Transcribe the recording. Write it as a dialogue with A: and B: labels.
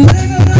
A: Whatever